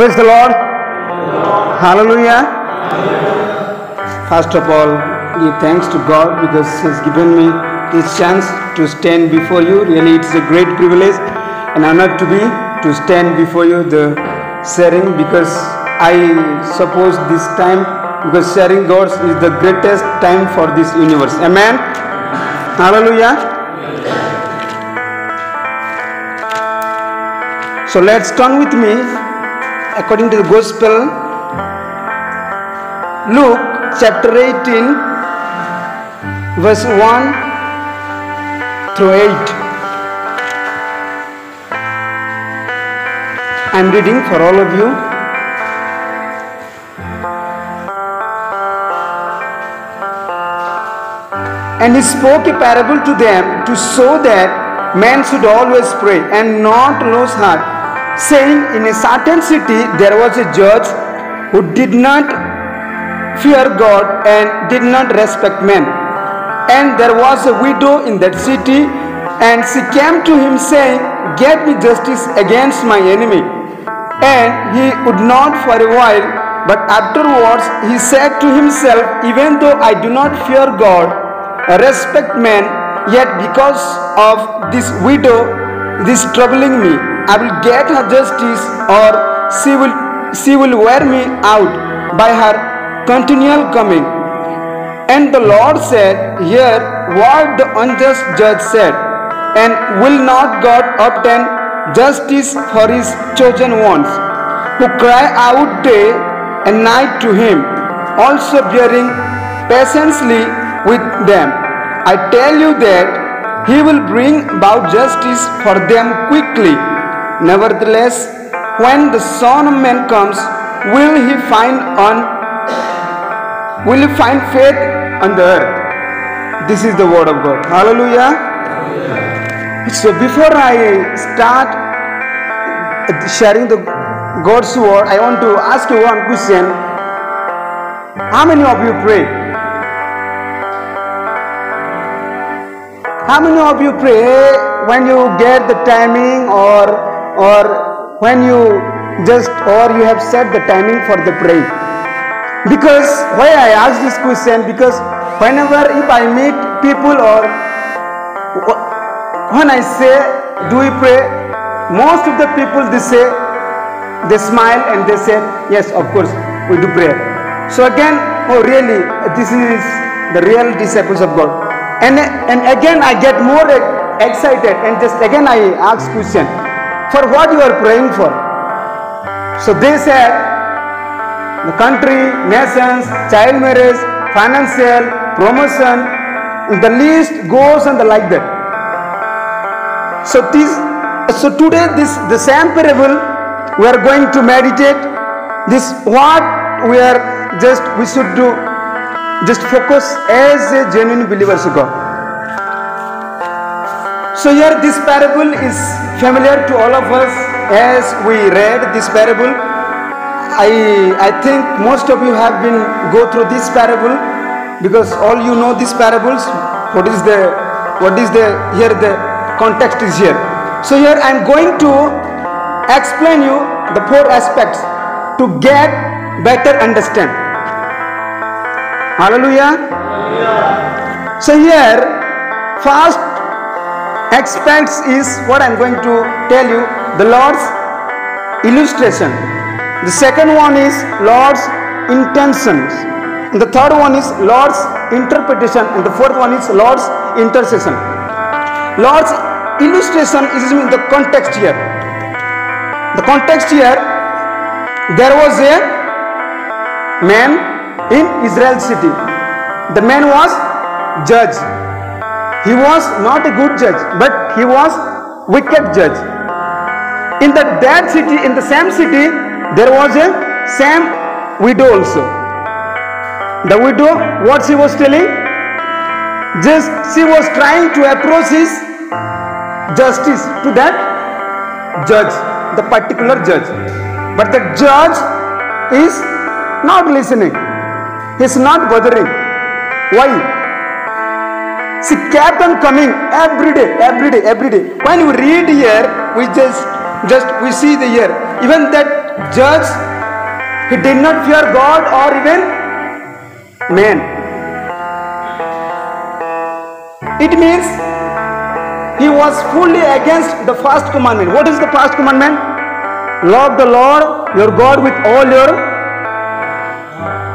Praise the Lord. Hallelujah. First of all, give thanks to God because He has given me this chance to stand before you. Really, it is a great privilege and honor to be to stand before you the sharing because I suppose this time because sharing God's is the greatest time for this universe. Amen. Hallelujah. So let's turn with me according to the gospel. Luke chapter 18 verse 1 through 8 I'm reading for all of you. And he spoke a parable to them to show that man should always pray and not lose heart saying in a certain city there was a judge who did not fear God and did not respect men. And there was a widow in that city, and she came to him saying, Get me justice against my enemy. And he would not for a while, but afterwards he said to himself, Even though I do not fear God, respect men, yet because of this widow, this troubling me. I will get her justice, or she will she will wear me out by her continual coming. And the Lord said, Hear what the unjust judge said, and will not God obtain justice for his chosen ones, who cry out day and night to him, also bearing patiently with them? I tell you that he will bring about justice for them quickly. Nevertheless, when the Son of Man comes, will he find on will he find faith on the earth? This is the word of God. Hallelujah. So before I start sharing the God's word, I want to ask you one question. How many of you pray? How many of you pray when you get the timing or or when you just or you have set the timing for the prayer? Because why I ask this question? Because whenever if I meet people or when I say do we pray, most of the people they say they smile and they say yes of course we do pray. So again, oh really this is the real disciples of God. And, and again I get more excited and just again I ask question for what you are praying for. So they said the country, nations, child marriage, financial, promotion, the list goes and the like that. So this, so today this the same parable we are going to meditate. This what we are just we should do. Just focus as a genuine believers of God. So here this parable is familiar to all of us as we read this parable. I, I think most of you have been go through this parable because all you know these parables. What is the what is the here the context is here. So here I am going to explain you the four aspects to get better understand. Hallelujah. So here first aspects is what I am going to tell you the Lord's illustration. The second one is Lord's intentions. And the third one is Lord's interpretation. And the fourth one is Lord's intercession. Lord's illustration is in the context here. The context here, there was a man in Israel city. The man was judge. He was not a good judge, but he was wicked judge. In the that city, in the same city, there was a same widow also. The widow, what she was telling? Just she was trying to approach his justice to that judge, the particular judge. But the judge is not listening. He's not bothering. Why? She kept on coming every day, every day, every day. When we read here, we just just we see the year. Even that judge, he did not fear God or even man. It means he was fully against the first commandment. What is the first commandment? Love the Lord your God with all your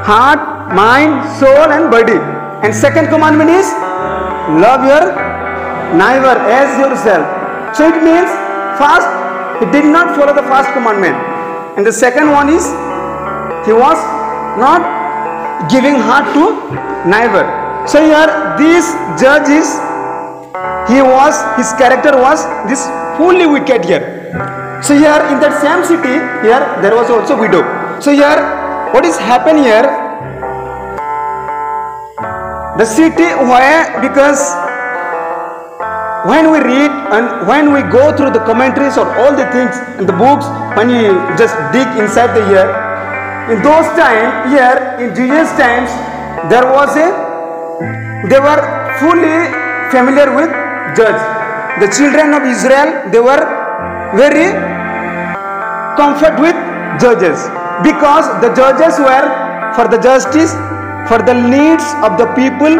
heart, mind, soul, and body. And second commandment is love your neighbor as yourself. So it means first he did not follow the first commandment. And the second one is he was not giving heart to neighbor. So here this judge is he was his character was this fully wicked here. So here in that same city here there was also widow. So here what is happen here? The city where because when we read and when we go through the commentaries or all the things in the books when you just dig inside the year in those times here in jesus times there was a they were fully familiar with judge. The children of israel they were very comfort with judges. Because the judges were for the justice for the needs of the people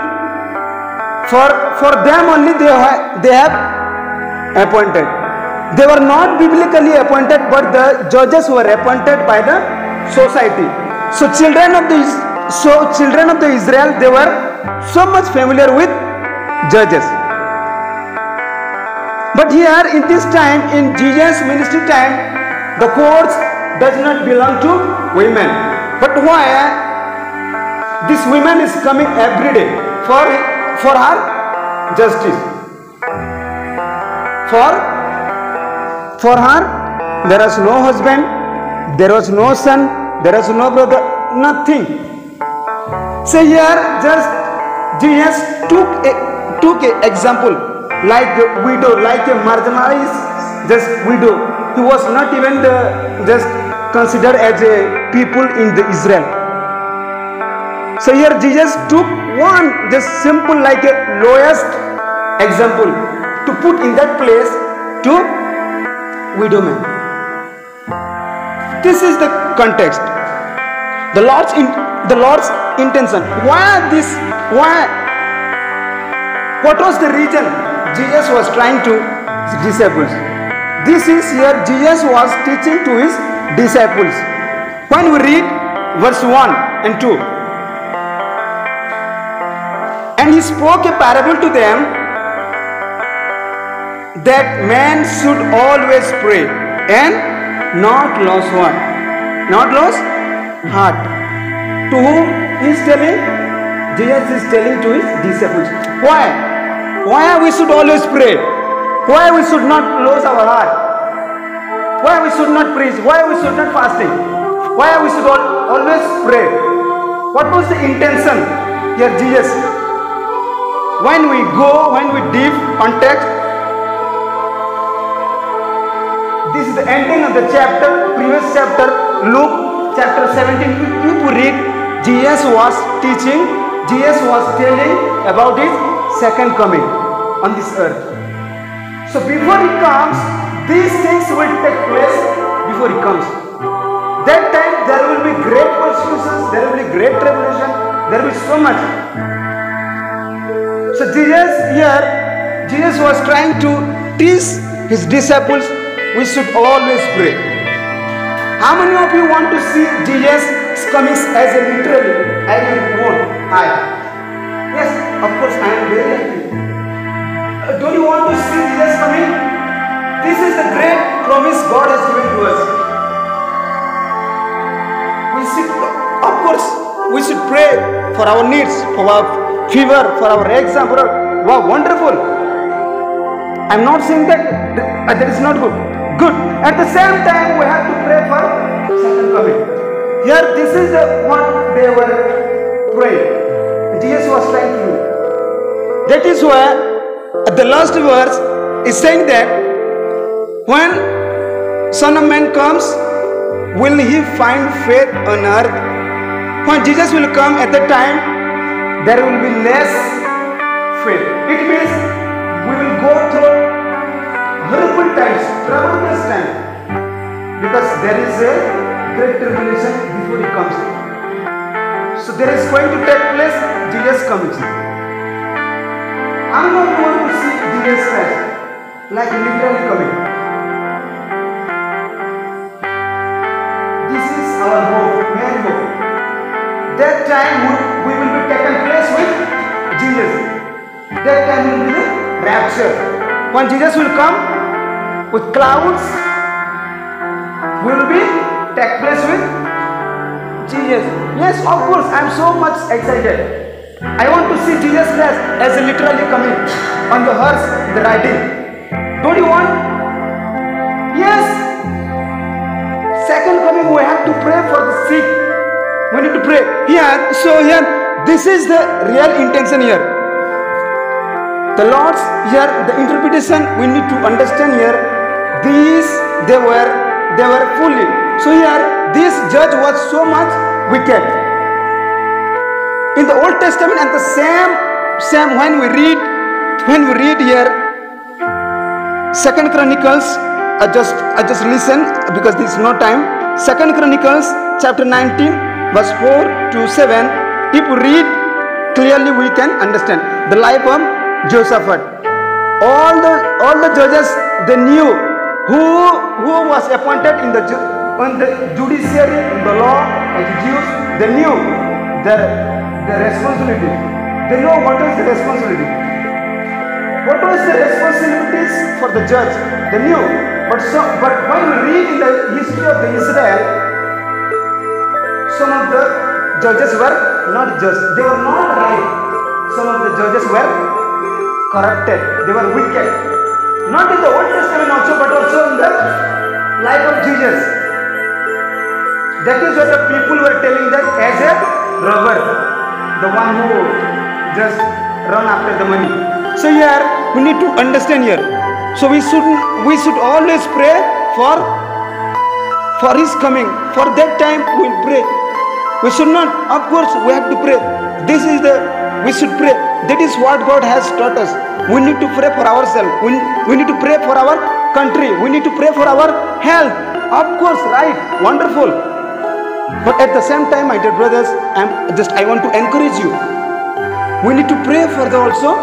for for them only they have, they have appointed. They were not biblically appointed but the judges were appointed by the society. So children of the so children of the israel they were so much familiar with judges. But here in this time in jesus ministry time the courts does not belong to women. But why this woman is coming every day for for her justice. For for her there was no husband there was no son there was no brother nothing. So here just jesus took a took a example like a widow like a marginalized just widow. He was not even the, just considered as a people in the israel so here jesus took one just simple like a lowest example to put in that place to widow man. This is the context. The Lord's in, the Lord's intention. Why this? Why? What was the reason Jesus was trying to disciples? This is here Jesus was teaching to his disciples. When we read verse 1 and 2, spoke a parable to them that man should always pray and not lose one, Not lose heart. To whom he is telling? Jesus is telling to his disciples. Why? Why we should always pray? Why we should not lose our heart? Why we should not preach? Why we should not fasting? Why we should al- always pray? What was the intention here, Jesus? When we go, when we deep context, this is the ending of the chapter, previous chapter, Luke chapter 17. If you read, Jesus was teaching, Jesus was telling about his second coming on this earth. So before he comes, these things will take place before he comes. That time there will be great persecutions, there will be great tribulation, there will be so much. So Jesus here, Jesus was trying to teach his disciples we should always pray. How many of you want to see Jesus coming as a literally, as a own eye? Yes, of course I am very happy. Uh, don't you want to see Jesus coming? This is the great promise God has given to us. We should, of course, we should pray for our needs, for our fever, for our exam, for our, wow, wonderful. I'm not saying that uh, that is not good. Good. At the same time, we have to pray for second coming. Here, this is the, what they were praying. Jesus was trying to do. That is why at the last verse is saying that when Son of Man comes, will he find faith on earth? When Jesus will come at that time, there will be less faith. It means we will go through horrible times, tremendous time, because there is a great tribulation before he comes. So there is going to take place Jesus comes. I'm not going to see Jesus Christ like literally When Jesus will come with clouds, will be take place with Jesus. Yes, of course, I am so much excited. I want to see Jesus Christ as literally coming on the horse, the riding. Don't you want? Yes. Second coming, we have to pray for the sick. We need to pray. Here, so here, this is the real intention here. The Lord's here, the interpretation we need to understand here. These they were they were fully. So here, this judge was so much wicked. In the Old Testament and the same same when we read when we read here Second Chronicles I just I just listen because there is no time. Second Chronicles chapter 19 verse 4 to 7. If we read clearly we can understand the life of Josaphat. All the all the judges they knew who who was appointed in the on the judiciary in the law of the Jews. They knew their their responsibility. They know what is the responsibility. What was the responsibilities for the judge? They knew. But so, but when we read in the history of the Israel, some of the judges were not just. They were not right. Some of the judges were corrupted. They were wicked. Not in the Old Testament also, but also in the life of Jesus. That is what the people were telling that as a robber, the one who just run after the money. So here we need to understand here. So we should we should always pray for for his coming. For that time we pray. We should not, of course, we have to pray. This is the we should pray. That is what God has taught us. We need to pray for ourselves. We, we need to pray for our country. We need to pray for our health. Of course, right, wonderful. But at the same time, my dear brothers, I'm just I want to encourage you. We need to pray for the also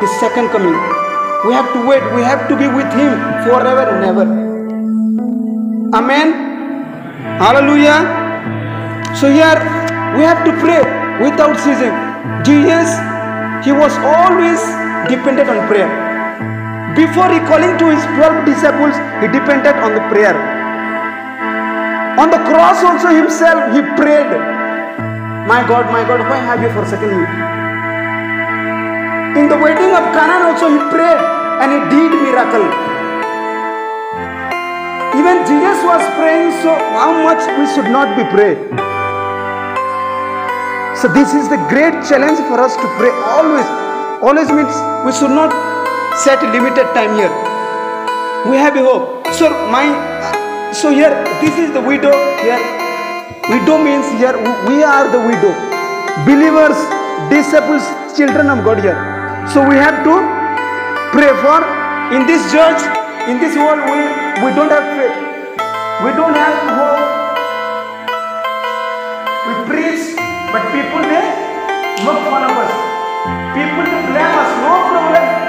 his second coming. We have to wait. We have to be with him forever and ever. Amen. Hallelujah. So here we have to pray without ceasing. Jesus, he was always dependent on prayer. Before he calling to his 12 disciples, he depended on the prayer. On the cross also himself, he prayed, My God, my God, why have you forsaken me? In the wedding of Canaan also he prayed and he did miracle. Even Jesus was praying, so how much we should not be pray. So this is the great challenge for us to pray always. Always means we should not set limited time here. We have a hope. So my so here this is the widow here. Widow means here we are the widow. Believers, disciples, children of God here. So we have to pray for in this church, in this world we we don't have faith. We don't have hope.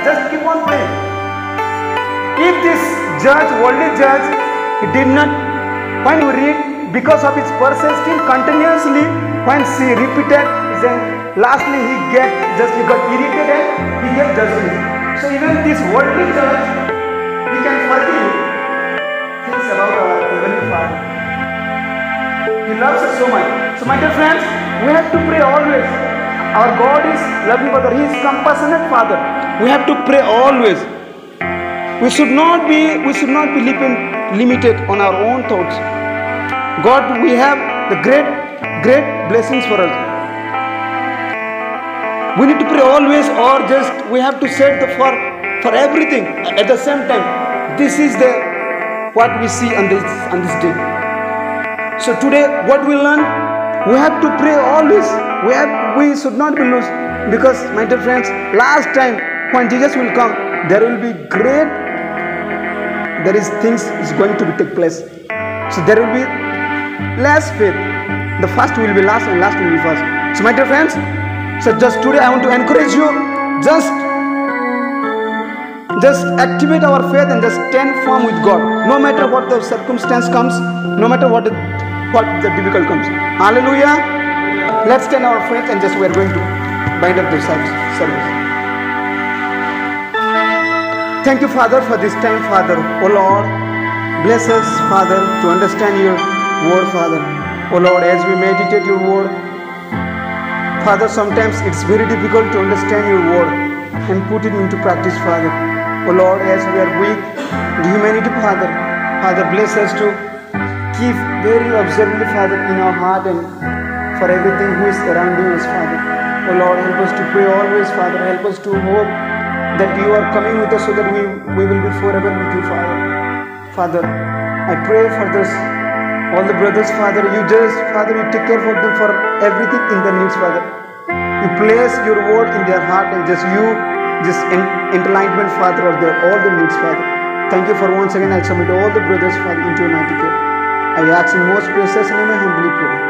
Just keep on praying. If this judge, worldly judge, did not, when we read, because of his persisting continuously, when she repeated, then lastly he get just he got irritated, he get judgment. So even this worldly judge, he can forgive things about our heavenly Father. He loves us so much. So my dear friends, we have to pray always. Our God is loving Father. He is compassionate Father. We have to pray always. We should not be we should not be limited on our own thoughts. God, we have the great great blessings for us. We need to pray always, or just we have to set the for for everything at the same time. This is the what we see on this on this day. So today, what we learn, we have to pray always. We have we should not be lost because, my dear friends, last time when Jesus will come, there will be great. There is things is going to take place. So there will be less faith. The first will be last and last will be first. So, my dear friends, so just today I want to encourage you, just just activate our faith and just stand firm with God. No matter what the circumstance comes, no matter what the, what the difficult comes. Hallelujah. Let's stand our faith and just we are going to bind up the service. Thank you, Father, for this time, Father. Oh Lord, bless us, Father, to understand your word, Father. Oh Lord, as we meditate your word, Father, sometimes it's very difficult to understand your word and put it into practice, Father. Oh Lord, as we are weak, the humanity, Father, Father, bless us to keep very observantly, Father, in our heart and for everything who is surrounding us, Father. Oh Lord, help us to pray always, Father. Help us to hope that you are coming with us so that we, we will be forever with you, Father. Father, I pray for this, all the brothers, Father, you just, Father, you take care of them for everything in their needs, Father. You place your word in their heart and just you, just enlightenment, Father, of their all the needs, Father. Thank you for once again I submit all the brothers, Father, into your mighty care. I ask in most precious name I humbly pray.